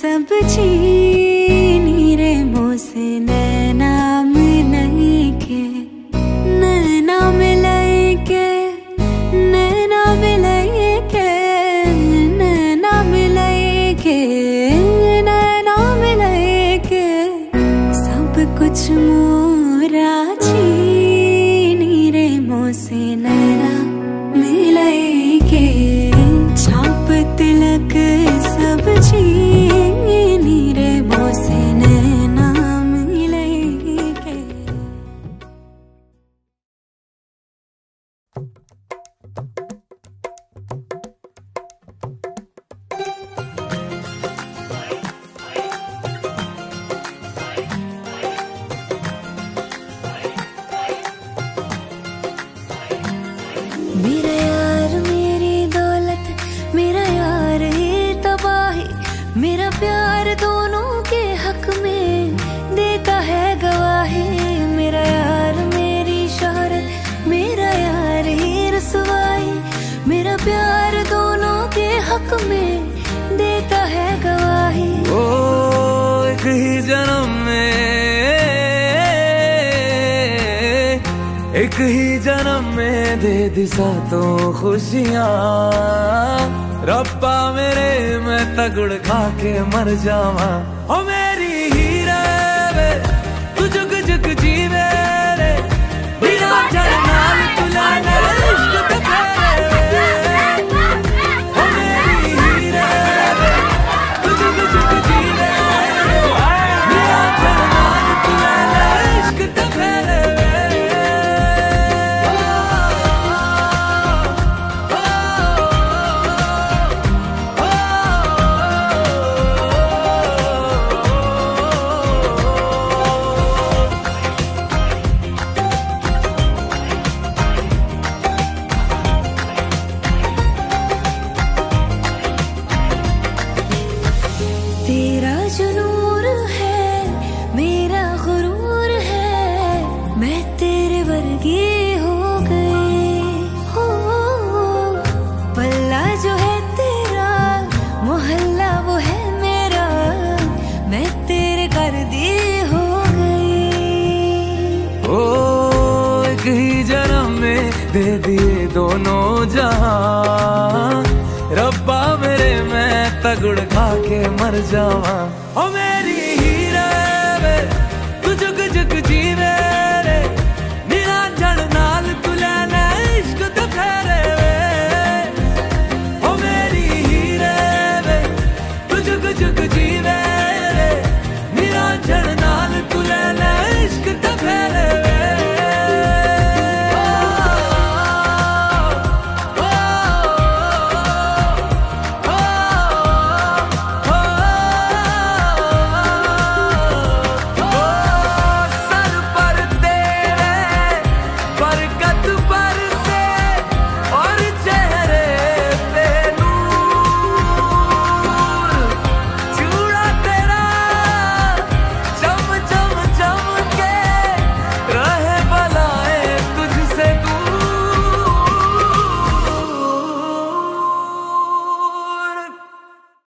सब चीनी रे मोसे नैना मिले के नैना मिले के, नैना मिले के, नैना मिले के, नैना मिले के। सब कुछ मोरा छीनी रे मोसे नैना मिले के। छाप तिलक सब छीनी मेरा प्यार दोनों के हक में देता है गवाही। मेरा यार, मेरी शहरत, मेरा यार ही रसवाई मेरा प्यार दोनों के हक में देता है गवाही। ओ, एक ही जन्म में एक ही जन्म में दे दिशा तो खुशियाँ। रब्बा मेरे, मैं तगड़ खा के मर जावा। ओ दे दिए दोनों जहाँ रब्बा मेरे मैं तगड़ खा के मर जावा। ओ